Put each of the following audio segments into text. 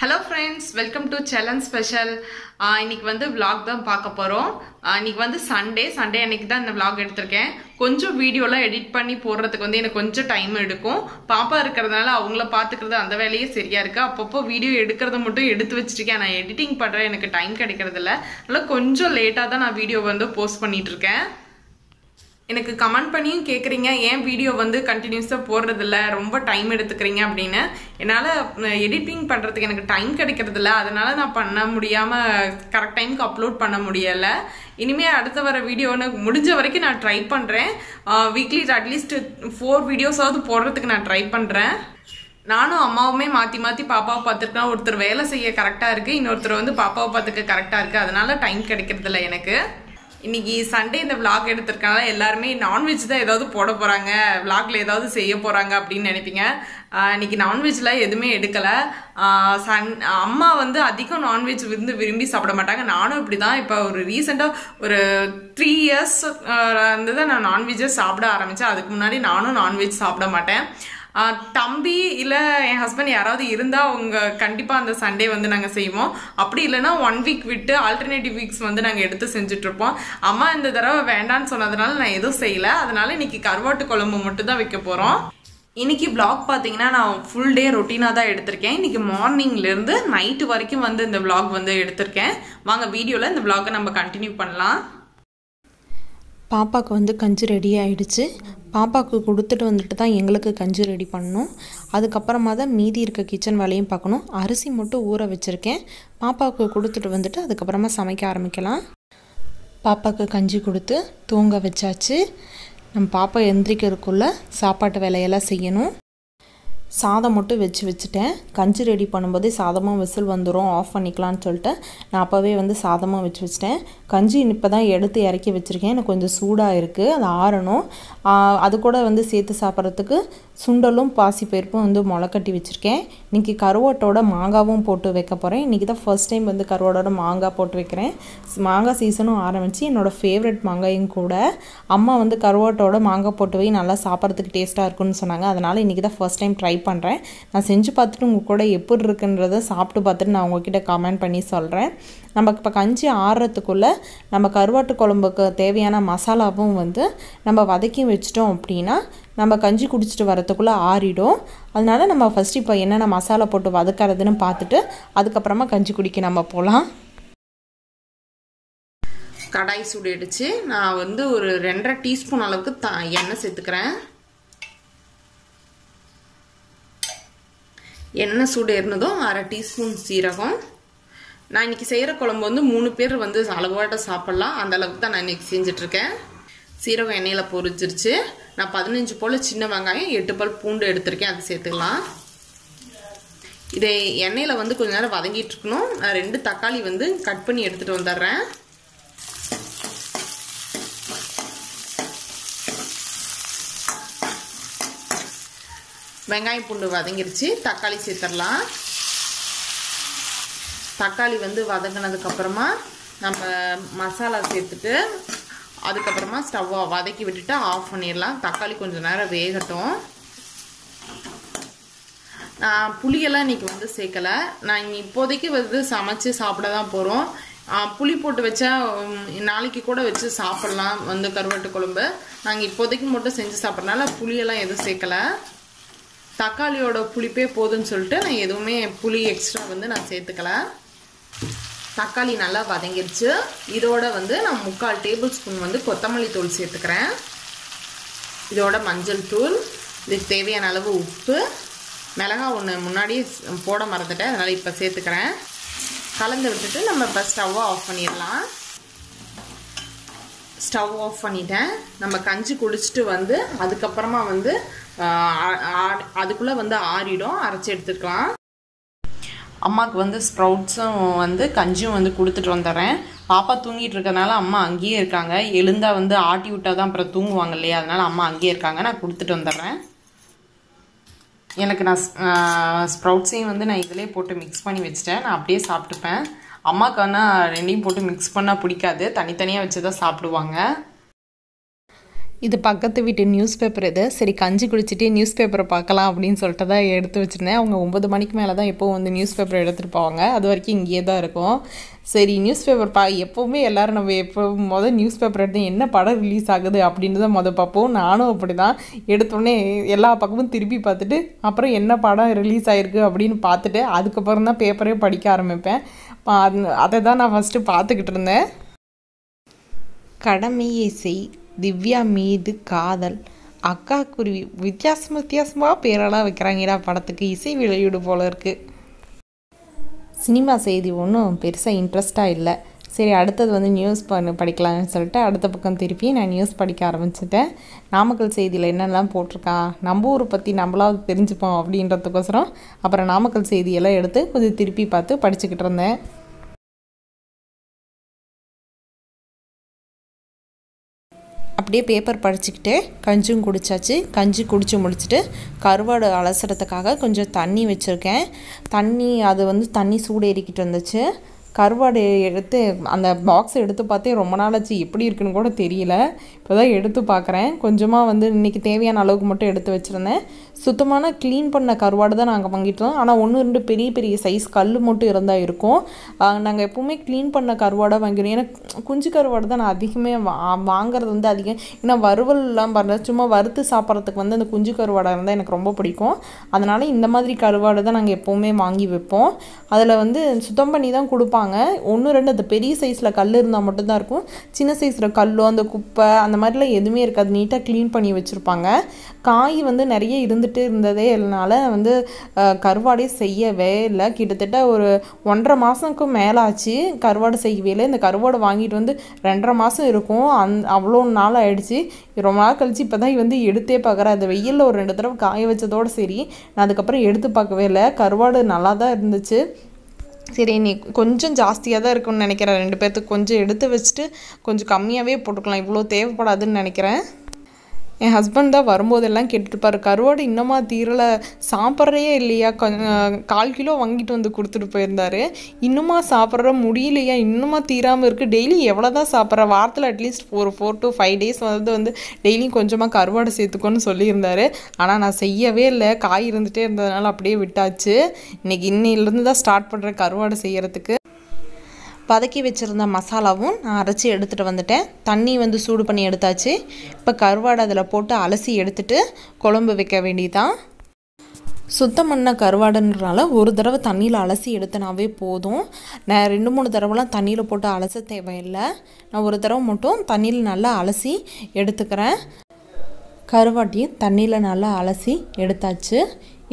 Hello friends welcome to செலன் special இன்னைக்கு வந்து vlog தான் பார்க்க போகிறோம் இன்னைக்கு வந்து சண்டே சண்டே அன்னைக்கு தான் இந்த vlog எடுத்திருக்கேன். கொஞ்சம் வீடியோலாம் எடிட் பண்ணி போடுறதுக்கு வந்து எனக்கு கொஞ்சம் டைம் எடுக்கும். பாப்பா இருக்கிறதுனால அவங்கள பார்த்துக்கிறது அந்த வேலையே சரியா இருக்கு. அப்பப்போ வீடியோ எடுக்கிறத மட்டும் எடுத்து வச்சிருக்கேன். நான் எடிட்டிங் பண்ணுறேன் எனக்கு டைம் கிடைக்கிறதில்ல. அதனால் அதனால கொஞ்சம் லேட்டாக தான் நான் வீடியோ வந்து போஸ்ட் பண்ணிட்டு இருக்கேன். எனக்கு கமெண்ட் பண்ணியும் கேட்குறீங்க ஏன் வீடியோ வந்து கண்டினியூஸாக போடுறதில்ல ரொம்ப டைம் எடுத்துக்கிறீங்க அப்படின்னு. என்னால் எடிட்டிங் பண்ணுறதுக்கு எனக்கு டைம் கிடைக்கிறதில்ல. அதனால் நான் பண்ண முடியாமல் கரெக்ட் டைமுக்கு அப்லோட் பண்ண முடியலை. இனிமேல் அடுத்த வர வீடியோன்னு முடிஞ்ச வரைக்கும் நான் ட்ரை பண்ணுறேன் வீக்லி அட்லீஸ்ட் ஃபோர் வீடியோஸாவது போடுறதுக்கு நான் ட்ரை பண்ணுறேன் நானும் அம்மாவுமே மாற்றி மாற்றி பாப்பாவை பார்த்துருக்கேன் ஒருத்தர் வேலை செய்ய கரெக்டாக இருக்குது இன்னொருத்தர் வந்து பாப்பாவை பார்த்துக்க கரெக்டாக இருக்குது அதனால டைம் கிடைக்கிறதில்ல எனக்கு. இன்னைக்கு சண்டே இந்த விளாக் எடுத்திருக்கனால எல்லாருமே நான்வெஜ் தான் ஏதாவது போட போறாங்க விளாக்ல ஏதாவது செய்ய போறாங்க அப்படின்னு நினைப்பீங்க. இன்னைக்கு நான்வெஜ்ல எதுவுமே எடுக்கல. சன் அம்மா வந்து அதிகம் நான்வெஜ் வந்து விரும்பி சாப்பிட மாட்டாங்க. நானும் இப்படிதான். இப்போ ஒரு ரீசெண்டாக ஒரு த்ரீ இயர்ஸ் வந்து தான் நான் நான்வெஜ்ஜை சாப்பிட ஆரம்பிச்சேன். அதுக்கு முன்னாடி நானும் நான்வெஜ் சாப்பிட மாட்டேன். தம்பி இல்லை என் ஹஸ்பண்ட் யாராவது இருந்தால் அவங்க கண்டிப்பாக அந்த சண்டே வந்து நாங்கள் செய்வோம். அப்படி இல்லைன்னா ஒன் வீக் விட்டு ஆல்டர்னேட்டிவ் வீக்ஸ் வந்து நாங்கள் எடுத்து செஞ்சுட்ருப்போம் அம்மா இந்த தடவை வேண்டான்னு சொன்னதுனால நான் எதுவும் செய்யலை. அதனால இன்னைக்கு கருவாட்டு குழம்பு மட்டும் தான் வைக்க போகிறோம் இன்னைக்கு vlog பார்த்தீங்கன்னா நான் ஃபுல் டே ரொட்டீனாக தான் எடுத்திருக்கேன். இன்னைக்கு மார்னிங்லேருந்து நைட்டு வரைக்கும் வந்து இந்த vlog வந்து எடுத்திருக்கேன். வாங்க வீடியோவில் இந்த vlog-அ நம்ம கண்டினியூ பண்ணலாம். பாப்பாவுக்கு வந்து கஞ்சி ரெடி ஆகிடுச்சு பாப்பாவுக்கு கொடுத்துட்டு வந்துட்டு தான் எங்களுக்கு கஞ்சி ரெடி பண்ணணும். அதுக்கப்புறமா தான் மீதி இருக்க கிச்சன் வேலையும் பார்க்கணும். அரிசி மட்டும் ஊற வச்சுருக்கேன். பாப்பாவுக்கு கொடுத்துட்டு வந்துட்டு அதுக்கப்புறமா சமைக்க ஆரம்பிக்கலாம். பாப்பாவுக்கு கஞ்சி கொடுத்து தூங்க வச்சாச்சு. நம்ம பாப்பா எந்திரிக்கிறதுக்குள்ளே சாப்பாட்டு வேலையெல்லாம் செய்யணும். சாதம் மட்டும் வச்சு வச்சுட்டேன். கஞ்சி ரெடி பண்ணும்போதே சாதமும் விசில் வந்துடும் ஆஃப் பண்ணிக்கலாம்னு சொல்லிட்டு நான் அப்போவே வந்து சாதமாக வச்சு வச்சிட்டேன். கஞ்சி இப்போ தான் எடுத்து இறக்கி வச்சுருக்கேன். எனக்கு கொஞ்சம் சூடாக இருக்குது அது ஆறணும். அது கூட வந்து சேர்த்து சாப்பிட்றதுக்கு சுண்டலும் பாசிப்பருப்பும் வந்து முளைக்கட்டி வச்சுருக்கேன். இன்றைக்கி கருவாட்டோட மாங்காவும் போட்டு வைக்க போகிறேன் இன்றைக்கி தான் ஃபர்ஸ்ட் டைம் வந்து கருவாட்டோட மாங்காய் போட்டு வைக்கிறேன். மாங்காய் சீசனும் ஆரம்பித்து என்னோடய ஃபேவரட் மாங்காயும் கூட. அம்மா வந்து கருவாட்டோட மாங்காய் போட்டு வை நல்லா சாப்பிட்றதுக்கு டேஸ்ட்டாக இருக்குன்னு சொன்னாங்க. அதனால் இன்றைக்கி தான் ஃபர்ஸ்ட் டைம் ட்ரை பண்ணுறேன் நான் செஞ்சு பார்த்துட்டு உங்கள் கூட எப்படி இருக்குன்றத சாப்பிட்டு பார்த்துட்டு நான் உங்ககிட்ட கமெண்ட் பண்ணி சொல்கிறேன் நம்ம இப்போ கஞ்சி ஆறுறதுக்குள்ளே நம்ம கருவாட்டு குழம்புக்கு தேவையான மசாலாவும் வந்து நம்ம வதக்கி வச்சிட்டோம் அப்படின்னா நம்ம கஞ்சி குடிச்சிட்டு வரத்துக்குள்ளே ஆறிடும். அதனால நம்ம ஃபஸ்ட்டு இப்போ என்னென்ன மசாலா போட்டு வதக்கிறதுன்னு பார்த்துட்டு அதுக்கப்புறமா கஞ்சி குடிக்க நம்ம போகலாம் கடாய் சூடிடுச்சு நான் வந்து ஒரு ரெண்டரை டீஸ்பூன் அளவுக்கு த எண்ணெய் சேர்த்துக்கிறேன். எண்ணெய் சூடு இருந்ததும் அரை டீஸ்பூன் சீரகம். நான் இன்னைக்கு செய்கிற குழம்பு வந்து மூணு பேர் வந்து அளவாட்ட சாப்பிட்லாம். அந்த அளவுக்கு தான் நான் இன்னைக்கு செஞ்சிட்ருக்கேன். சீரகம் எண்ணெயில் பொரிச்சிருச்சு நான் பதினஞ்சு போல் சின்ன வெங்காயம் எட்டு பால் பூண்டு எடுத்திருக்கேன். அது சேர்த்துக்கலாம். இதை எண்ணெயில் வந்து கொஞ்ச நேரம் வதங்கிட்டு இருக்கணும் நான் ரெண்டு தக்காளி வந்து கட் பண்ணி எடுத்துகிட்டு வந்துடுறேன் வெங்காயம் பூண்டு வதங்கிருச்சு. தக்காளி சேர்த்துடலாம். தக்காளி வந்து வதங்கினதுக்கப்புறமா நம்ம மசாலா சேர்த்துட்டு அதுக்கப்புறமா ஸ்டவ்வை வதக்கி விட்டுட்டு ஆஃப் பண்ணிடலாம். தக்காளி கொஞ்சம் நேரம் வேகட்டும். நான் புளியெல்லாம் இன்றைக்கி வந்து சேர்க்கலை. நான் இப்போதைக்கு வந்து சமைச்சு சாப்பிட தான் போகிறோம் புளி போட்டு வச்சா நாளைக்கு கூட வச்சு சாப்பிட்லாம். வந்து கருவாட்டு குழம்பு. நாங்கள் இப்போதைக்கு மட்டும் செஞ்சு சாப்பிட்றனால புளியெல்லாம் எதுவும் சேர்க்கலை. தக்காளியோட புளிப்பே போதும்னு சொல்லிட்டு நான் எதுவுமே புளி எக்ஸ்ட்ரா வந்து நான் சேர்த்துக்கல. தக்காளி நல்லா வதங்கிருச்சு. இதோட வந்து நான் முக்கால் டேபிள் ஸ்பூன் வந்து கொத்தமல்லி தூள் சேர்த்துக்கிறேன். இதோட மஞ்சள் தூள் இதுக்கு தேவையான அளவு உப்பு. மிளகா ஒன்று முன்னாடியே போட மறந்துட்டேன். அதனால் இப்போ சேர்த்துக்கிறேன். கலந்து விட்டுட்டு நம்ம இப்போ ஸ்டவ்வை ஆஃப் பண்ணிடலாம். ஸ்டவ் ஆஃப் பண்ணிட்டேன். நம்ம கஞ்சி குடிச்சிட்டு வந்து அதுக்கப்புறமா வந்து அதுக்குள்ளே வந்து ஆறிடும். அரைச்சி எடுத்துக்கலாம். அம்மாவுக்கு வந்து ஸ்ப்ரவுட்ஸும் வந்து கஞ்சியும் வந்து கொடுத்துட்டு வந்துடுறேன். பாப்பா தூங்கிட்டு இருக்கனால அம்மா அங்கேயே இருக்காங்க. எழுந்தா வந்து ஆட்டி விட்டா தான் அப்புறம் தூங்குவாங்க இல்லையா? அதனால அம்மா அங்கேயே இருக்காங்க. நான் கொடுத்துட்டு வந்துடுறேன். எனக்கு நான் ஸ்ப்ரவுட்ஸையும் வந்து நான் இதிலே போட்டு மிக்ஸ் பண்ணி வச்சுட்டேன். நான் அப்படியே சாப்பிட்டுப்பேன். அம்மாவுக்கு ஆனால் ரெண்டையும் போட்டு மிக்ஸ் பண்ணால் பிடிக்காது. தனித்தனியாக வச்சு தான் சாப்பிடுவாங்க. இது பக்கத்து வீட்டு நியூஸ் பேப்பர் இது. சரி கஞ்சி குடிச்சிட்டு நியூஸ் பேப்பரை பார்க்கலாம் அப்படின்னு சொல்லிட்டு தான் எடுத்து வச்சுருந்தேன். அவங்க ஒம்பது மணிக்கு மேலே தான் எப்போவும் வந்து நியூஸ் பேப்பர் எடுத்துகிட்டு போவாங்க. அது வரைக்கும் இங்கேயே தான் இருக்கும். சரி நியூஸ் பேப்பர் பா எப்போவுமே எல்லோரும் நம்ம எப்போ மொதல் நியூஸ் பேப்பர் எடுத்து என்ன படம் ரிலீஸ் ஆகுது அப்படின்னு தான் மொதல் பார்ப்போம். நானும் அப்படி தான் எடுத்தோடனே எல்லா பக்கமும் திருப்பி பார்த்துட்டு அப்புறம் என்ன படம் ரிலீஸ் ஆகிருக்கு அப்படின்னு பார்த்துட்டு அதுக்கப்புறம் தான் பேப்பரே படிக்க ஆரம்பிப்பேன். பா- அதை தான் நான் ஃபஸ்ட்டு பார்த்துக்கிட்டு இருந்தேன். கடமையை செய். திவ்யா மீது காதல். அக்கா குருவி வித்தியாசம் வித்தியாசமாக பேரெல்லாம் வைக்கிறாங்கடா படத்துக்கு இசை வெளியீடு போல இருக்குது சினிமா செய்தி ஒன்றும் பெருசாக இன்ட்ரெஸ்டாக இல்லை. சரி அடுத்தது வந்து நியூஸ் பண்ண படிக்கலாம்னு சொல்லிட்டு அடுத்த பக்கம் திருப்பி நான் நியூஸ் படிக்க ஆரம்பிச்சிட்டேன். நாமக்கல் செய்தியில் என்னெல்லாம் போட்டிருக்கா நம்ம ஊரை பற்றி நம்மளாவது தெரிஞ்சுப்போம் அப்படின்றதுக்கோசரம் அப்புறம் நாமக்கல் செய்தியெல்லாம் எடுத்து கொஞ்சம் திருப்பி பார்த்து படிச்சுக்கிட்டு இருந்தேன். அப்படியே பேப்பர் படிச்சுக்கிட்டே கஞ்சும் குடிச்சாச்சு. கஞ்சி குடித்து முடிச்சுட்டு கருவாடு அலசுறதுக்காக கொஞ்சம் தண்ணி வச்சுருக்கேன். தண்ணி அது வந்து தண்ணி சூடு ஏறிக்கிட்டு வந்துச்சு கருவாடு எடுத்து அந்த பாக்ஸ் எடுத்து பார்த்தே ரொம்ப நாளாச்சு. எப்படி இருக்குன்னு கூட தெரியல. இப்போ தான் எடுத்து பார்க்குறேன். கொஞ்சமாக வந்து இன்றைக்கி தேவையான அளவுக்கு மட்டும் எடுத்து வச்சுருந்தேன். சுத்தமான க்ளீன் பண்ண கருவாடு தான் நாங்கள் வாங்கிட்டோம். ஆனால் ஒன்று ரெண்டு பெரிய பெரிய சைஸ் கல் மட்டும் இருந்தால் இருக்கும். நாங்கள் எப்போவுமே க்ளீன் பண்ண கருவாடாக வாங்கிடுவோம். ஏன்னா குஞ்சு கருவாடு தான் நான் அதிகமே வா வாங்குறது வந்து அதிகம். ஏன்னா வறுவல்லாம் பண்ண சும்மா வறுத்து சாப்பிட்றதுக்கு வந்து அந்த குஞ்சு கருவாடாக இருந்தால் எனக்கு ரொம்ப பிடிக்கும். அதனால் இந்த மாதிரி கருவாடு தான் நாங்கள் எப்போவுமே வாங்கி வைப்போம். அதில் வந்து சுத்தம் பண்ணி தான் கொடுப்பாங்க. ஒன்று ரெண்டு அந்த பெரிய சைஸில் கல் இருந்தால் மட்டும்தான் இருக்கும். சின்ன சைஸில் கல்லோ அந்த குப்பை அந்த மாதிரிலாம் எதுவுமே இருக்காது. நீட்டாக க்ளீன் பண்ணி வச்சுருப்பாங்க. காய் வந்து நிறைய இருந்துகிட்டு இருந்ததே இல்லைனால வந்து கருவாடே செய்யவே இல்லை. கிட்டத்தட்ட ஒரு ஒன்றரை மாதம்க்கு மேலே ஆச்சு கருவாடு செய்யவே இல்லை. இந்த கருவாடு வாங்கிட்டு வந்து ரெண்டரை மாதம் இருக்கும். அந் அவ்வளோ நாள் ஆயிடுச்சு. ரொம்ப நாள் கழிச்சு இப்போ தான் வந்து எடுத்தே பார்க்குறேன் அந்த வெயிலில் ஒரு ரெண்டு தடவை காய வச்சதோடு சரி நான் அதுக்கப்புறம் எடுத்து பார்க்கவே இல்லை. கருவாடு நல்லா தான் இருந்துச்சு. சரி நீ கொஞ்சம் ஜாஸ்தியாக தான் இருக்கும்னு நினைக்கிறேன். ரெண்டு பேர்த்துக்கு கொஞ்சம் எடுத்து வச்சுட்டு கொஞ்சம் கம்மியாகவே போட்டுக்கலாம். இவ்வளோ தேவைப்படாதுன்னு நினைக்கிறேன். என் ஹஸ்பண்ட் தான் வரும்போதெல்லாம் கேட்டுட்டுப்பார். கருவாடு இன்னமா தீரலை சாப்பிட்றே இல்லையா? கொஞ்சம் கால் கிலோ வாங்கிட்டு வந்து கொடுத்துட்டு போயிருந்தாரு. இன்னுமா சாப்பிட்ற முடியலையா? இன்னுமா தீராமல் இருக்குது டெய்லி எவ்வளோ தான் சாப்பிட்ற? வாரத்தில் அட்லீஸ்ட் ஒரு ஃபோர் டு ஃபைவ் டேஸ் வந்து வந்து டெய்லியும் கொஞ்சமாக கருவாடு சேர்த்துக்கோன்னு சொல்லியிருந்தாரு. ஆனால் நான் செய்யவே இல்லை. காய் இருந்துகிட்டே இருந்ததுனால அப்படியே விட்டாச்சு. இன்னைக்கு இன்னிலேருந்து தான் ஸ்டார்ட் பண்ணுறேன் கருவாடு செய்கிறதுக்கு பதக்கி வச்சுருந்த மசாலாவும் நான் அரைச்சி எடுத்துகிட்டு வந்துட்டேன். தண்ணி வந்து சூடு பண்ணி எடுத்தாச்சு. இப்போ கருவாடை அதில் போட்டு அலசி எடுத்துட்டு குழம்பு வைக்க வேண்டியதான் சுத்தம் பண்ண கருவாடுன்றனால ஒரு தடவை தண்ணியில் அலசி எடுத்தனாவே போதும். நான் ரெண்டு மூணு தடவைலாம் தண்ணியில் போட்டு அலச தேவையில்லை. நான் ஒரு தடவை மட்டும் தண்ணியில் நல்லா அலசி எடுத்துக்கிறேன். கருவாட்டியும் தண்ணியில் நல்லா அலசி எடுத்தாச்சு.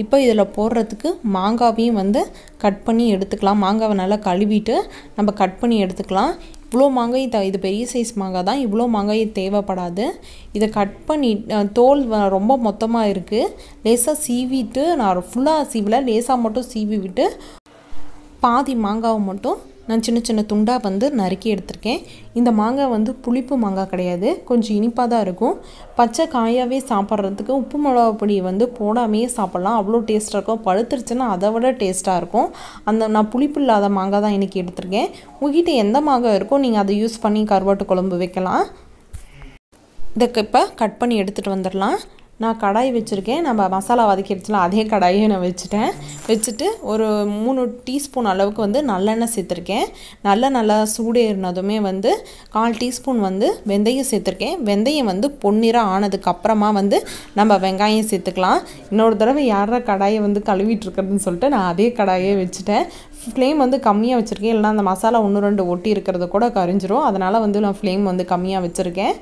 இப்போ இதில் போடுறதுக்கு மாங்காவையும் வந்து கட் பண்ணி எடுத்துக்கலாம். மாங்காவை நல்லா கழுவிட்டு நம்ம கட் பண்ணி எடுத்துக்கலாம். இவ்வளோ மாங்காய் த இது பெரிய சைஸ் மாங்காய் தான். இவ்வளோ மாங்காய் தேவைப்படாது. இதை கட் பண்ணி தோல் ரொம்ப மொத்தமாக இருக்குது லேசாக சீவிட்டு நான் ஃபுல்லாக சீவில் லேசாக மட்டும் சீவி விட்டு பாதி மாங்காவை மட்டும் நான் சின்ன சின்ன துண்டாக வந்து நறுக்கி எடுத்திருக்கேன். இந்த மாங்காய் வந்து புளிப்பு மாங்காய் கிடையாது. கொஞ்சம் இனிப்பாக தான் இருக்கும். பச்சை காயாகவே சாப்பிட்றதுக்கு உப்பு மிளகா பொடி வந்து போடாமையே சாப்பிட்லாம். அவ்வளோ டேஸ்ட்டாக இருக்கும். பழுத்துருச்சுன்னா அதை விட டேஸ்ட்டாக இருக்கும். அந்த நான் புளிப்பு இல்லாத மாங்காய் தான் இன்றைக்கி எடுத்திருக்கேன். உங்ககிட்ட எந்த மாங்காய் இருக்கோ நீங்கள் அதை யூஸ் பண்ணி கருவாட்டு குழம்பு வைக்கலாம். இதுக்கு இப்போ கட் பண்ணி எடுத்துகிட்டு வந்துடலாம். நான் கடாய் வச்சுருக்கேன். நம்ம மசாலா வதக்கி வச்சுலாம் அதே கடாயை நான் வச்சுட்டேன். வச்சுட்டு ஒரு மூணு டீஸ்பூன் அளவுக்கு வந்து நல்லெண்ணெய் சேர்த்துருக்கேன். நல்ல நல்லா சூடேறினதுமே வந்து கால் டீஸ்பூன் வந்து வெந்தயம் சேர்த்துருக்கேன். வெந்தயம் வந்து பொன்னிறம் ஆனதுக்கப்புறமா வந்து நம்ம வெங்காயம் சேர்த்துக்கலாம். இன்னொரு தடவை யாரா கடாயை வந்து கழுவிட்டுருக்குறதுன்னு சொல்லிட்டு நான் அதே கடாயே வச்சுட்டேன். ஃப்ளேம் வந்து கம்மியாக வச்சுருக்கேன். இல்லைனா அந்த மசாலா ஒன்று ரெண்டு ஒட்டி இருக்கிறது கூட கரிஞ்சிரும். அதனால் வந்து நான் ஃப்ளேம் வந்து கம்மியாக வச்சுருக்கேன்.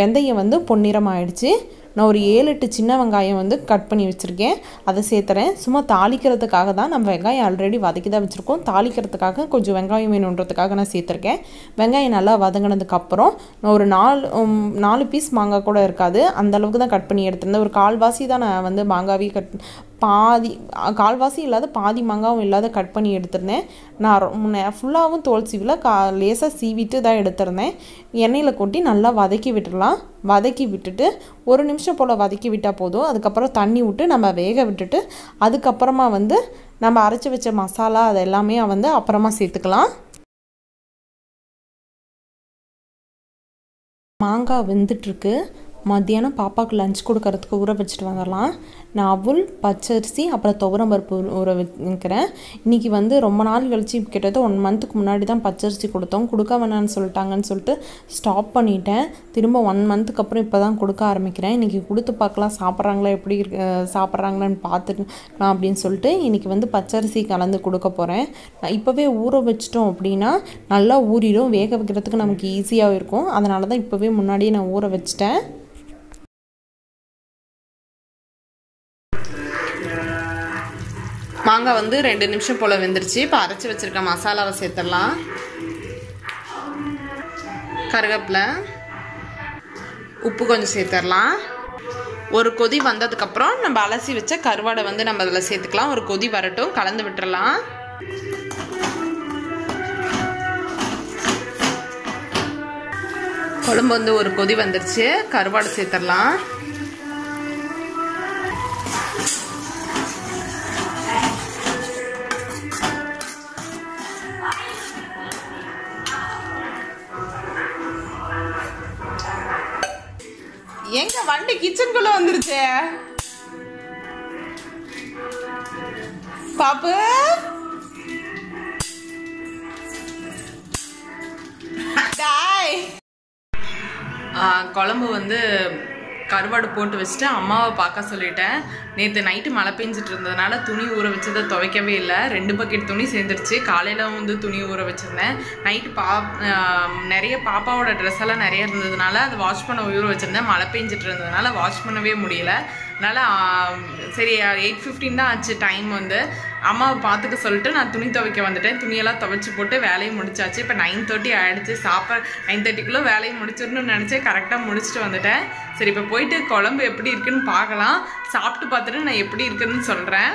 வெந்தயம் வந்து பொன்னிறம் ஆயிடுச்சு நான் ஒரு ஏழு எட்டு சின்ன வெங்காயம் வந்து கட் பண்ணி வச்சுருக்கேன். அதை சேர்த்துறேன். சும்மா தாளிக்கிறதுக்காக தான் நம்ம வெங்காயம் ஆல்ரெடி வதக்கி தான் வச்சுருக்கோம். தாளிக்கிறதுக்காக கொஞ்சம் வெங்காயம் வேணுன்றதுக்காக நான் சேர்த்துருக்கேன். வெங்காயம் நல்லா வதங்கினதுக்கப்புறம் நான் ஒரு நாலு நாலு பீஸ் மாங்காய் கூட இருக்காது. அந்த அளவுக்கு தான் கட் பண்ணி எடுத்திருந்தேன். ஒரு கால்வாசி தான் நான் வந்து மாங்காவே கட் பாதி கால்வாசி இல்லாத பாதி மாங்காவும் இல்லாத கட் பண்ணி எடுத்திருந்தேன். நான் ஃபுல்லாகவும் தோல் சீவில் கா லேசாக சீவிட்டு தான் எடுத்திருந்தேன். எண்ணெயில் கொட்டி நல்லா வதக்கி விட்டுடலாம் வதக்கி விட்டுட்டு ஒரு நிமிஷம் போல் வதக்கி விட்டால் போதும். அதுக்கப்புறம் தண்ணி விட்டு நம்ம வேக விட்டுட்டு அதுக்கப்புறமா வந்து நம்ம அரைச்சி வச்ச மசாலா அது எல்லாமே வந்து அப்புறமா சேர்த்துக்கலாம். மாங்காய் வெந்துட்டுருக்கு. மத்தியானம் பாப்பாவுக்கு லஞ்ச் கொடுக்கறதுக்கு ஊற வச்சுட்டு வந்துடலாம். நான் அவுல் பச்சரிசி அப்புறம் துவரம் பருப்பு ஊற வைக்கிறேன். இன்றைக்கி வந்து ரொம்ப நாள் கழிச்சு கிட்டத்தட்ட ஒன் மந்த்துக்கு முன்னாடி தான் பச்சரிசி கொடுத்தோம். கொடுக்க வேணான்னு சொல்லிட்டாங்கன்னு சொல்லிட்டு ஸ்டாப் பண்ணிட்டேன். திரும்ப ஒன் மந்த்துக்கு அப்புறம் இப்போ தான் கொடுக்க ஆரம்பிக்கிறேன். இன்றைக்கி கொடுத்து பார்க்கலாம். சாப்பிட்றாங்களா எப்படி சாப்பிட்றாங்களான்னு பார்த்துக்கலாம் அப்படின்னு சொல்லிட்டு இன்றைக்கி வந்து பச்சரிசி கலந்து கொடுக்க போகிறேன் இப்போவே ஊற வச்சிட்டோம் அப்படின்னா நல்லா ஊறிடும். வேக வைக்கிறதுக்கு நமக்கு ஈஸியாக இருக்கும். அதனால தான் இப்போவே முன்னாடியே நான் ஊற வச்சிட்டேன். மாங்காய் வந்து ரெண்டு நிமிஷம் போல் வெந்துருச்சு. இப்போ அரைச்சி வச்சுருக்க மசாலாவை சேர்த்துடலாம். கருவேப்பிலை. உப்பு கொஞ்சம் சேர்த்துடலாம். ஒரு கொதி வந்ததுக்கப்புறம் நம்ம அலசி வச்ச கருவாடை வந்து நம்ம அதில் சேர்த்துக்கலாம். ஒரு கொதி வரட்டும் கலந்து விட்டுறலாம் குழம்பு வந்து ஒரு கொதி வந்துருச்சு. கருவாடை சேர்த்துடலாம். எங்க வண்டி கிச்சனுக்குள்ள வந்துருச்சு? பாப்பு? குழம்பு வந்து கருவாடு போட்டு வச்சுட்டு அம்மாவை பார்க்க சொல்லிட்டேன். நேற்று நைட்டு மழை பெஞ்சிட்டு இருந்ததுனால துணி ஊற வச்சதை துவைக்கவே இல்லை. ரெண்டு பக்கெட் துணி சேர்ந்துருச்சு. காலையில் வந்து துணி ஊற வச்சுருந்தேன். நைட்டு பா நிறைய பாப்பாவோட ட்ரெஸ் எல்லாம் நிறைய இருந்ததுனால அதை வாஷ் பண்ண ஊற வச்சுருந்தேன். மழை பெஞ்சிட்டு இருந்ததுனால வாஷ் பண்ணவே முடியல. அதனால் சரி எயிட் ஃபிஃப்டின் தான் ஆச்சு டைம் வந்து. அம்மாவை பார்த்துக்க சொல்லிட்டு நான் துணி துவைக்க வந்துட்டேன். துணியெல்லாம் துவைச்சி போட்டு வேலையை முடிச்சாச்சு. இப்போ நைன் தேர்ட்டி ஆகிடுச்சு சாப்பாடு நைன் தேர்ட்டிக்குள்ளே வேலையை முடிச்சிடணும்னு நினச்சேன். கரெக்டாக முடிச்சுட்டு வந்துட்டேன். சரி இப்போ போயிட்டு குழம்பு எப்படி இருக்குன்னு பார்க்கலாம். சாப்பிட்டு பார்த்துட்டு நான் எப்படி இருக்குன்னு சொல்கிறேன்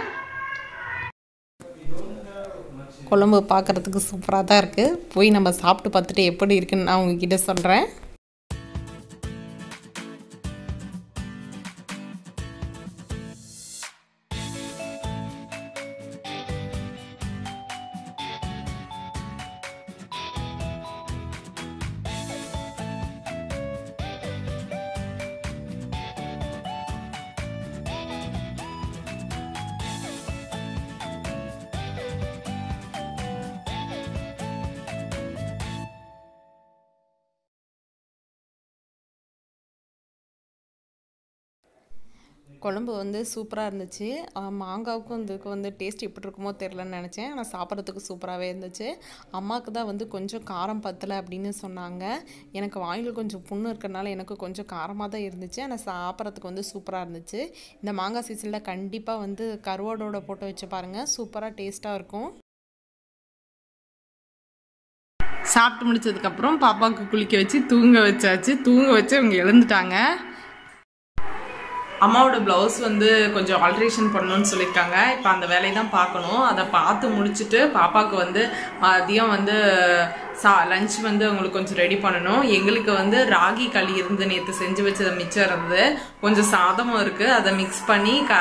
குழம்பு பார்க்குறதுக்கு சூப்பராக தான் இருக்குது போய் நம்ம சாப்பிட்டு பார்த்துட்டு எப்படி இருக்குன்னு நான் உங்ககிட்ட சொல்கிறேன் குழம்பு வந்து சூப்பராக இருந்துச்சு. மாங்காவுக்கும் இதுக்கு வந்து டேஸ்ட் எப்படி இருக்குமோ தெரிலன்னு நினச்சேன். ஆனால் சாப்பிட்றதுக்கு சூப்பராகவே இருந்துச்சு. அம்மாவுக்கு தான் வந்து கொஞ்சம் காரம் பத்தலை அப்படின்னு சொன்னாங்க. எனக்கு வாயில் கொஞ்சம் புண்ணு இருக்கிறனால எனக்கு கொஞ்சம் காரமாக தான் இருந்துச்சு. ஆனால் சாப்பிட்றதுக்கு வந்து சூப்பராக இருந்துச்சு. இந்த மாங்காய் சீசனில் கண்டிப்பாக வந்து கருவாடோட போட்டு வச்சு பாருங்கள் சூப்பராக டேஸ்ட்டாக இருக்கும். சாப்பிட்டு முடிச்சதுக்கப்புறம் பாப்பாவுக்கு குளிக்க வச்சு தூங்க வச்சாச்சு. தூங்க வச்சு அவங்க எழுந்துட்டாங்க. அம்மாவோட ப்ளவுஸ் வந்து கொஞ்சம் ஆல்ட்ரேஷன் பண்ணணும்னு சொல்லியிருக்காங்க. இப்போ அந்த வேலையை தான் பார்க்கணும். அதை பார்த்து முடிச்சுட்டு பாப்பாவுக்கு வந்து மதியம் வந்து சா லஞ்ச் வந்து அவங்களுக்கு கொஞ்சம் ரெடி பண்ணணும். எங்களுக்கு வந்து ராகி களி இருந்து நேற்று செஞ்சு வச்சது மிச்சம் இருந்தது கொஞ்சம் சாதமும் இருக்குது அதை மிக்ஸ் பண்ணி க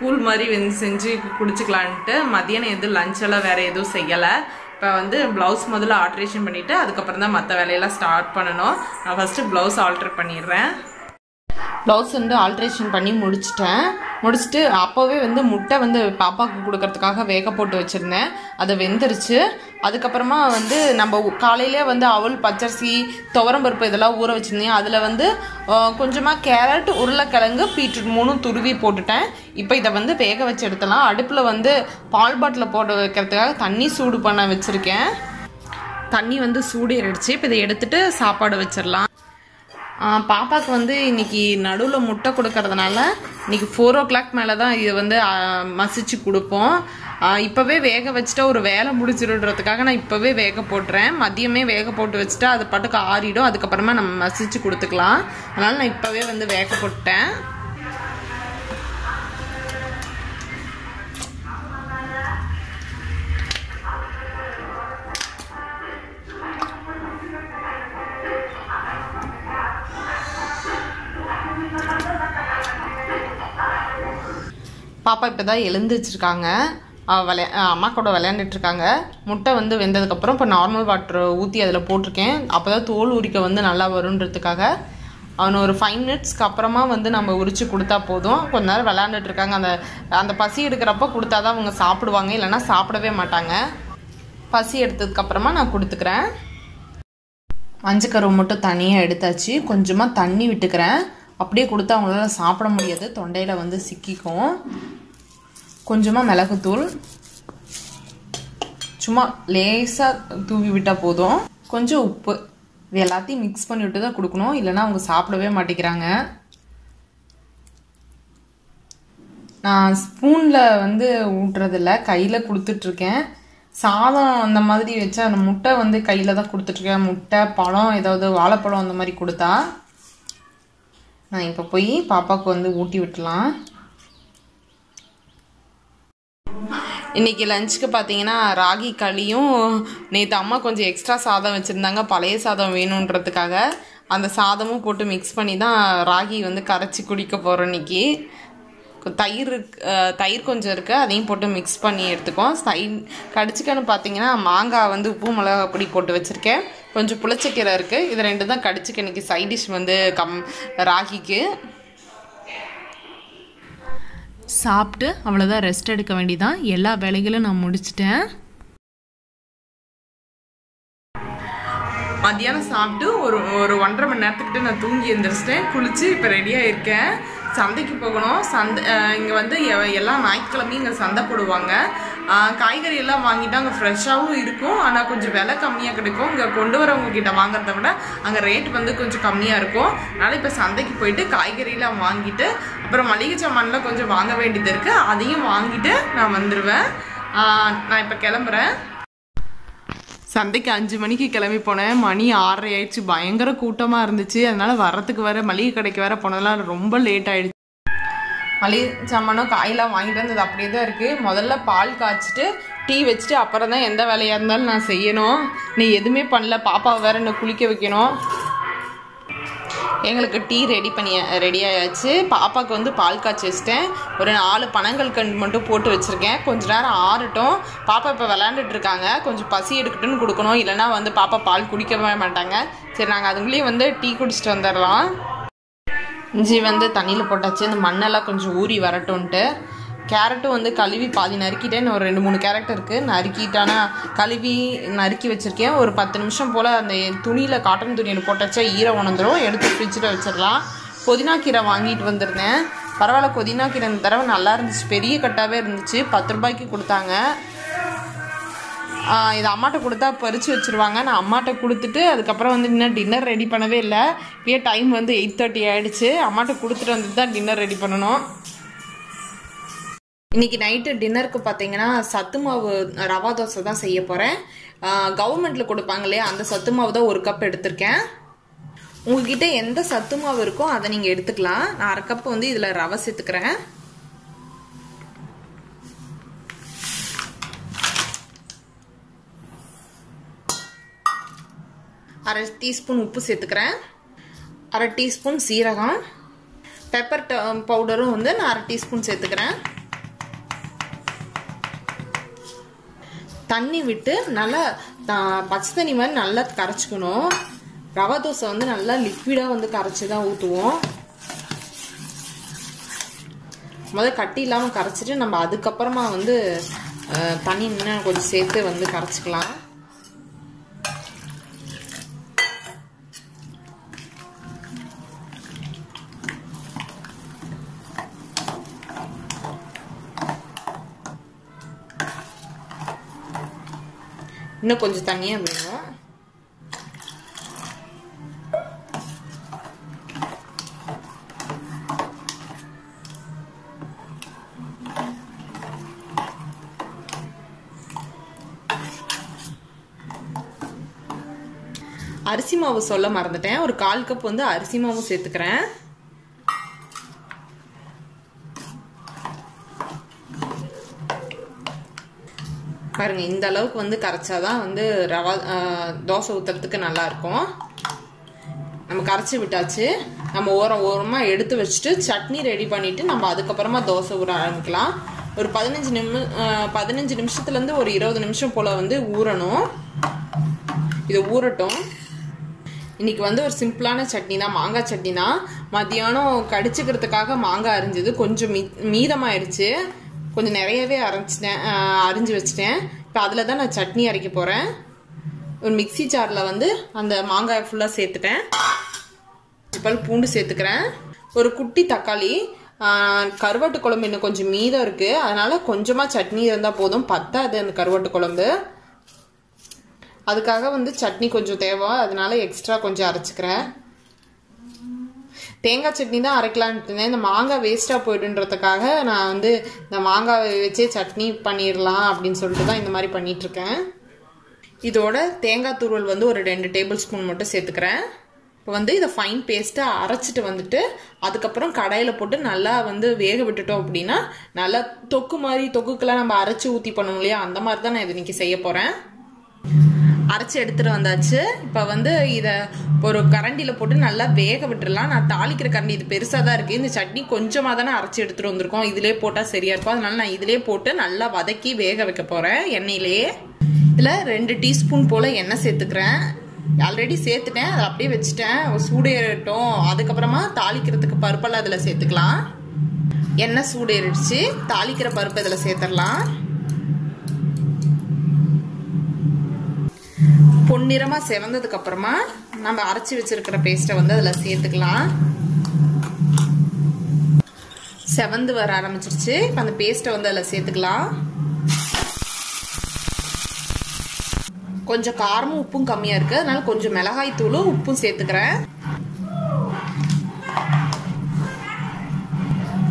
கூழ் மாதிரி வந்து செஞ்சு குடிச்சுக்கலான்ட்டு மதியானம் எதுவும் லஞ்செல்லாம் வேறு எதுவும் செய்யலை. இப்போ வந்து ப்ளவுஸ் முதல்ல ஆல்ட்ரேஷன் பண்ணிவிட்டு அதுக்கப்புறம் தான் மற்ற வேலையெல்லாம் ஸ்டார்ட் பண்ணணும். நான் ஃபஸ்ட்டு ப்ளவுஸ் ஆல்ட்ரு பண்ணிடுறேன். ப்ளவுஸ் வந்து ஆல்ட்ரேஷன் பண்ணி முடிச்சிட்டேன். முடிச்சுட்டு அப்போவே வந்து முட்டை வந்து பாப்பாவுக்கு கொடுக்கறதுக்காக வேக போட்டு வச்சுருந்தேன். அது வெந்துருச்சு. அதுக்கப்புறமா வந்து நம்ம காலையிலே வந்து அவல் பச்சரிசி துவரம்பருப்பு இதெல்லாம் ஊற வச்சுருந்தேன். அதில் வந்து கொஞ்சமாக கேரட் உருளைக்கிழங்கு பீட்ரூட் மூணும் துருவி போட்டுட்டேன். இப்போ இதை வந்து வேக வச்சு எடுத்தலாம் அடுப்பில் வந்து பால் பாட்டில் போட்டு வைக்கிறதுக்காக தண்ணி சூடு பண்ண வச்சுருக்கேன். தண்ணி வந்து சூடு ஏறிடுச்சு இப்போ இதை எடுத்துகிட்டு சாப்பாடு வச்சிடலாம். பாப்பாவுக்கு பாப்பாக்கு வந்து இன்னைக்கு நடுவில் முட்டை கொடுக்கறதுனால இன்னைக்கு ஃபோர் ஓ கிளாக் மேலே தான் இது வந்து மசிச்சு கொடுப்போம். இப்போவே வேக வச்சுட்டா ஒரு வேலை முடிச்சிடுறதுக்காக நான் இப்போவே வேக போட்டுறேன். மதியமே வேக போட்டு வச்சுட்டா அது பாட்டுக்கு ஆறிடும். அதுக்கப்புறமா நம்ம மசிச்சு கொடுத்துக்கலாம். அதனால் நான் இப்போவே வந்து வேக போட்டேன் பாப்பா இப்போ தான் எழுந்திரிச்சிருக்காங்க விளையா அம்மா கூட விளையாண்டுட்ருக்காங்க. முட்டை வந்து வெந்ததுக்கப்புறம் இப்போ நார்மல் வாட்டர் ஊற்றி அதில் போட்டிருக்கேன். அப்போ தான் தோல் உரிக்க வந்து நல்லா வருன்றதுக்காக. அவன் ஒரு ஃபைவ் மினிட்ஸ்க்கு அப்புறமா வந்து நம்ம உரிச்சு கொடுத்தா போதும். கொஞ்ச நேரம் விளையாண்டுட்டு இருக்காங்க அந்த அந்த பசி எடுக்கிறப்ப கொடுத்தா தான் அவங்க சாப்பிடுவாங்க. இல்லைன்னா சாப்பிடவே மாட்டாங்க. பசி எடுத்ததுக்கப்புறமா நான் கொடுத்துக்கிறேன். மஞ்சக்கருவை மட்டும் தனியாக எடுத்தாச்சு. கொஞ்சமாக தண்ணி விட்டுக்கிறேன். அப்படியே கொடுத்தா அவங்களால சாப்பிட முடியாது. தொண்டையில் வந்து சிக்கிக்கும். கொஞ்சமாக மிளகுத்தூள். சும்மா லேசாக தூவி விட்டால் போதும். கொஞ்சம் உப்பு. இது எல்லாத்தையும் மிக்ஸ் பண்ணி விட்டு தான் கொடுக்கணும். இல்லைன்னா அவங்க சாப்பிடவே மாட்டேங்கிறாங்க. நான் ஸ்பூனில் வந்து ஊட்டுறதில்ல. கையில் கொடுத்துட்ருக்கேன். சாதம் அந்த மாதிரி வச்சா அந்த முட்டை வந்து கையில் தான் கொடுத்துட்ருக்கேன். முட்டை பழம் ஏதாவது வாழைப்பழம் அந்த மாதிரி கொடுத்தா. நான் இப்போ போய் பாப்பாவுக்கு வந்து ஊட்டி விட்டலாம். இன்றைக்கி லஞ்சுக்கு பார்த்தீங்கன்னா ராகி களியும் நேற்று அம்மா கொஞ்சம் எக்ஸ்ட்ரா சாதம் வச்சுருந்தாங்க பழைய சாதம் வேணுன்றதுக்காக. அந்த சாதமும் போட்டு மிக்ஸ் பண்ணி தான் ராகி வந்து கரைச்சி குடிக்க போகிறோம் இன்றைக்கி தயிர் தயிர் கொஞ்சம் இருக்குது அதையும் போட்டு மிக்ஸ் பண்ணி எடுத்துக்கோம் தயிர் கடிச்சிக்கன்னு பார்த்தீங்கன்னா மாங்காய் வந்து உப்பு மிளகா பொடி போட்டு வச்சுருக்கேன். கொஞ்சம் புளிச்சக்கீரை இருக்குது இது ரெண்டு தான் கடிச்சிக்க. இன்றைக்கி சைட் டிஷ் வந்து கம் ராகிக்கு. சாப்பிட்டு அவ்வளோதான் ரெஸ்ட் எடுக்க வேண்டியதான் எல்லா வேலைகளும் நான் முடிச்சிட்டேன். மதியானம் சாப்பிட்டு ஒரு ஒரு ஒன்றரை மணி நேரத்துக்கிட்ட நான் தூங்கி எழுந்திரிச்சிட்டேன் குளிச்சு இப்போ ரெடியாக இருக்கேன் சந்தைக்கு போகணும். சந்தை இங்கே வந்து எ- எல்லா ஞாயிற்றுக்கிழமையும் இங்கே சந்தை போடுவாங்க. காய்கறி எல்லாம் வாங்கிட்டு அங்கே ஃப்ரெஷ்ஷாகவும் இருக்கும். ஆனால் கொஞ்சம் விலை கம்மியாக கிடைக்கும். இங்கே கொண்டு வரவங்க கிட்ட வாங்குறத விட அங்கே ரேட் வந்து கொஞ்சம் கம்மியாக இருக்கும். அதனால் இப்போ சந்தைக்கு போயிட்டு காய்கறியெல்லாம் வாங்கிட்டு அப்புறம் மளிகை சாமான்லாம் கொஞ்சம் வாங்க வேண்டியது இருக்குது அதையும் வாங்கிட்டு நான் வந்துடுவேன் நான் இப்போ கிளம்புறேன். சந்தைக்கு அஞ்சு மணிக்கு கிளம்பி போனேன். மணி ஆறரை ஆயிடுச்சு பயங்கர கூட்டமாக இருந்துச்சு. அதனால வரத்துக்கு வர மளிகை கடைக்கு வர போனதெல்லாம் ரொம்ப லேட் ஆயிடுச்சு. மளிகை சாமானும் காயெல்லாம் வாங்கிட்டு வந்தது அப்படியே தான் இருக்குது முதல்ல பால் காய்ச்சிட்டு டீ வச்சுட்டு அப்புறம் தான் எந்த வேலையாக இருந்தாலும் நான் செய்யணும். நீ எதுவுமே பண்ணல பாப்பாவை வேற இன்னும் குளிக்க வைக்கணும். எங்களுக்கு டீ ரெடி பண்ணி ரெடி ஆயாச்சு. பாப்பாவுக்கு வந்து பால் காய்ச்சி வச்சிட்டேன். ஒரு நாலு பனங்கள் கண்டு மட்டும் போட்டு வச்சுருக்கேன். கொஞ்ச நேரம் ஆறட்டும். பாப்பா இப்போ விளாண்டுட்டு இருக்காங்க. கொஞ்சம் பசி எடுக்கட்டுன்னு கொடுக்கணும். இல்லைன்னா வந்து பாப்பா பால் குடிக்கவே மாட்டாங்க. சரி நாங்கள் அதுங்களையும் வந்து டீ குடிச்சிட்டு வந்துடலாம். இஞ்சி வந்து தண்ணியில் போட்டாச்சு. அந்த மண்ணெல்லாம் கொஞ்சம் ஊறி வரட்டும்ன்ட்டு. கேரட்டும் வந்து கழுவி பாதி நறுக்கிட்டேன். இன்னும் ஒரு ரெண்டு மூணு கேரட் இருக்குது நறுக்கிட்டானா கழுவி நறுக்கி வச்சுருக்கேன். ஒரு பத்து நிமிஷம் போல் அந்த துணியில் காட்டன் துணியில் போட்டாச்சா ஈரம் உணர்ந்துடும் எடுத்து ஃப்ரிட்ஜில் வச்சிடலாம். புதினா கீரை வாங்கிட்டு வந்திருந்தேன். பரவாயில்ல புதினா கீரை இந்த தடவை நல்லா இருந்துச்சு. பெரிய கட்டாகவே இருந்துச்சு. பத்து ரூபாய்க்கு கொடுத்தாங்க. இது அம்மாட்ட கொடுத்தா பறித்து வச்சுருவாங்க. நான் அம்மாட்ட கொடுத்துட்டு அதுக்கப்புறம் வந்து இன்னும் டின்னர் ரெடி பண்ணவே இல்லை. இப்பயே டைம் வந்து எயிட் தேர்ட்டி ஆகிடுச்சு அம்மாட்ட கொடுத்துட்டு வந்து தான் டின்னர் ரெடி பண்ணணும். இன்னைக்கு நைட்டு டின்னருக்கு பார்த்தீங்கன்னா சத்து மாவு ரவா தோசை தான் செய்ய போகிறேன் கவர்மெண்ட்டில் கொடுப்பாங்க இல்லையா? அந்த சத்து மாவு தான் ஒரு கப் எடுத்திருக்கேன். உங்ககிட்ட எந்த சத்து மாவு இருக்கோ அதை நீங்கள் எடுத்துக்கலாம். நான் அரை கப் வந்து இதில் ரவை சேர்த்துக்கிறேன். அரை டீஸ்பூன் உப்பு சேர்த்துக்கிறேன். அரை டீஸ்பூன் சீரகம். பெப்பர் பவுடரும் um, வந்து நான் அரை டீஸ்பூன் சேர்த்துக்கிறேன். தண்ணி விட்டு நல்லா பச்சை தண்ணி மாதிரி நல்லா கரைச்சிக்கணும். ரவா தோசை வந்து நல்லா லிக்விடாக வந்து கரைச்சி தான் ஊற்றுவோம் முதல்ல கட்டி இல்லாமல் கரைச்சிட்டு நம்ம அதுக்கப்புறமா வந்து தண்ணி இன்னும் கொஞ்சம் சேர்த்து வந்து கரைச்சிக்கலாம். இன்னும் கொஞ்சம் தண்ணியாக வேணும் அரிசி மாவு சொல்ல மறந்துட்டேன். ஒரு கால் கப் வந்து அரிசி மாவு சேர்த்துக்கிறேன். பாருங்க இந்த அளவுக்கு வந்து கரைச்சாதான் வந்து ரவா தோசை ஊற்றுறதுக்கு நல்லா இருக்கும் நம்ம கரைச்சி விட்டாச்சு. நம்ம ஓரம் ஓரமாக எடுத்து வச்சுட்டு சட்னி ரெடி பண்ணிட்டு நம்ம அதுக்கப்புறமா தோசை ஊற ஆரம்பிக்கலாம். ஒரு பதினஞ்சு நிமி பதினஞ்சு நிமிஷத்துலேருந்து ஒரு இருபது நிமிஷம் போல் வந்து ஊறணும். இது ஊறட்டும். இன்னைக்கு வந்து ஒரு சிம்பிளான சட்னி தான் மாங்காய் சட்னி தான் மத்தியானம் கடிச்சுக்கிறதுக்காக மாங்காய் அரிஞ்சது கொஞ்சம் மீ மீதமாயிடுச்சு கொஞ்சம் நிறையவே அரைச்சிட்டேன் அரிஞ்சு வச்சிட்டேன். இப்போ அதில் தான் நான் சட்னி அரைக்க போகிறேன் ஒரு மிக்ஸி ஜாரில் வந்து அந்த மாங்காயை ஃபுல்லாக சேர்த்துட்டேன். பல் பூண்டு சேர்த்துக்கிறேன். ஒரு குட்டி தக்காளி கருவாட்டு குழம்பு இன்னும் கொஞ்சம் மீதம் இருக்குது அதனால் கொஞ்சமாக சட்னி இருந்தால் போதும். பத்தாது அந்த கருவாட்டு குழம்பு. அதுக்காக வந்து சட்னி கொஞ்சம் தேவை. அதனால எக்ஸ்ட்ரா கொஞ்சம் அரைச்சிக்கிறேன். தேங்காய் சட்னி தான் அரைக்கலான்ட்டு இருந்தேன். இந்த மாங்காய் வேஸ்ட்டாக போயிடுன்றதுக்காக நான் வந்து இந்த மாங்காய் வச்சே சட்னி பண்ணிடலாம் அப்படின்னு சொல்லிட்டு தான் இந்த மாதிரி பண்ணிகிட்ருக்கேன் இதோட தேங்காய் துருவல் வந்து ஒரு ரெண்டு டேபிள் ஸ்பூன் மட்டும் சேர்த்துக்கிறேன். இப்போ வந்து இதை ஃபைன் பேஸ்ட்டாக அரைச்சிட்டு வந்துட்டு அதுக்கப்புறம் கடையில் போட்டு நல்லா வந்து வேக விட்டுட்டோம் அப்படின்னா நல்லா தொக்கு மாதிரி தொக்குக்கெல்லாம் நம்ம அரைச்சி ஊற்றி பண்ணுவோம் இல்லையா? அந்த மாதிரி தான் நான் இது இன்னைக்கு செய்ய போகிறேன் அரைச்சி எடுத்துட்டு வந்தாச்சு. இப்போ வந்து இதை ஒரு கரண்டியில் போட்டு நல்லா வேக விட்டுடலாம் நான் தாளிக்கிற கரண்டி இது பெருசாக தான் இருக்குது இந்த சட்னி கொஞ்சமாக தானே அரைச்சி எடுத்துகிட்டு வந்திருக்கோம். இதிலே போட்டால் சரியாக இருக்கும். அதனால நான் இதிலே போட்டு நல்லா வதக்கி வேக வைக்க போகிறேன் எண்ணெயிலேயே இதில் ரெண்டு டீஸ்பூன் போல் எண்ணெய் சேர்த்துக்கிறேன். ஆல்ரெடி சேர்த்துட்டேன். அதை அப்படியே வச்சுட்டேன். சூடேறட்டும். அதுக்கப்புறமா தாளிக்கிறதுக்கு பருப்பெல்லாம் அதில் சேர்த்துக்கலாம். எண்ணெய் சூடேறிடுச்சு. தாளிக்கிற பருப்பு இதில் சேர்த்துடலாம். பொன்னிறமாக செவந்ததுக்கு அப்புறமா நம்ம அரைச்சி வச்சிருக்கிற பேஸ்ட்டை வந்து அதில் சேர்த்துக்கலாம். செவந்து வர ஆரம்பிச்சிருச்சு. இப்போ அந்த பேஸ்ட்டை வந்து அதில் சேர்த்துக்கலாம். கொஞ்சம் காரமும் உப்பும் கம்மியாக இருக்குது அதனால கொஞ்சம் மிளகாய் தூளும் உப்பும் சேர்த்துக்கிறேன்.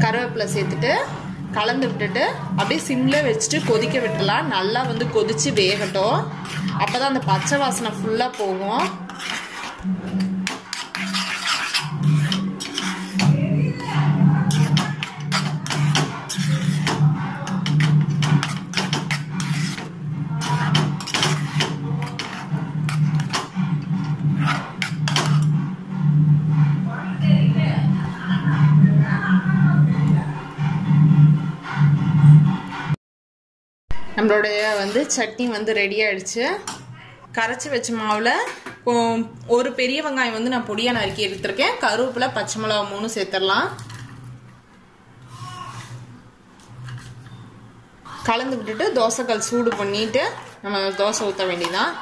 கருவேப்பிலை சேர்த்துட்டு கலந்து விட்டுட்டு அப்படியே சிம்ல வச்சுட்டு கொதிக்க விட்டுலாம் நல்லா வந்து கொதிச்சு வேகட்டும். அப்போதான் அந்த பச்சை வாசனை ஃபுல்லாக போகும். நம்மளுடைய வந்து சட்னி வந்து ரெடி ஆயிடுச்சு. கரைச்சி வச்ச மாவில் கொ- ஒரு பெரிய வெங்காயம் வந்து நான் பொடியாக நறுக்கி எடுத்திருக்கேன். கருவேப்பிலை பச்சை மிளகா மூணு சேர்த்துடலாம். கலந்து விட்டுட்டு தோசைக்கல் சூடு பண்ணிட்டு நம்ம தோசை ஊற்ற வேண்டியதான்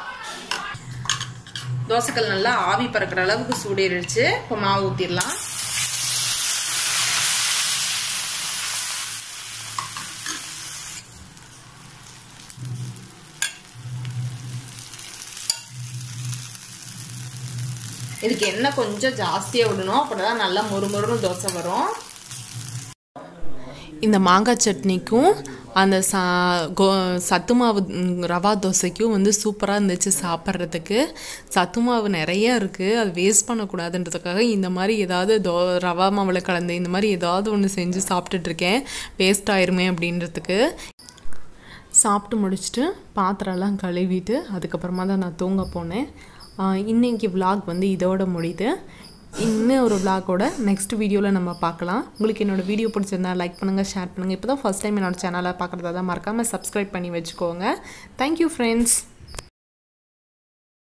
தோசைக்கல் நல்லா ஆவி பறக்கிற அளவுக்கு சூடேறிடுச்சு. இப்போ மாவு ஊற்றிடலாம் இதுக்கு எண்ணெய் கொஞ்சம் ஜாஸ்தியாக விடணும் அப்பதான் நல்லா மொறுமொறுன்னு தோசை வரும். இந்த மாங்காய் சட்னிக்கும் அந்த சா கோ சத்து மாவு ரவா தோசைக்கும் வந்து சூப்பராக இருந்துச்சு சாப்பிட்றதுக்கு. சத்து மாவு நிறைய இருக்குது அது வேஸ்ட் பண்ணக்கூடாதுன்றதுக்காக இந்த மாதிரி ஏதாவது தோ ரவா மாவில் கலந்து இந்த மாதிரி ஏதாவது ஒன்று செஞ்சு சாப்பிட்டுட்ருக்கேன். வேஸ்ட் ஆயிருமே அப்படின்றதுக்கு. சாப்பிட்டு முடிச்சுட்டு பாத்திரம்லாம் கழுவிட்டு அதுக்கப்புறமா தான் நான் தூங்க போனேன். இன்னைக்கு vlog வந்து இதோட முடியுது. இன்னும் ஒரு vlogஓட நெக்ஸ்ட் வீடியோவில் நம்ம பார்க்கலாம். உங்களுக்கு என்னோட வீடியோ பிடிச்சிருந்தா லைக் பண்ணுங்கள் ஷேர் பண்ணுங்கள் இப்போ தான் ஃபஸ்ட் டைம் என்னோட சேனலை பார்க்குறதா தான் மறக்காமல் சப்ஸ்கிரைப் பண்ணி வச்சுக்கோங்க. Thank you friends